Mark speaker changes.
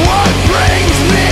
Speaker 1: What brings me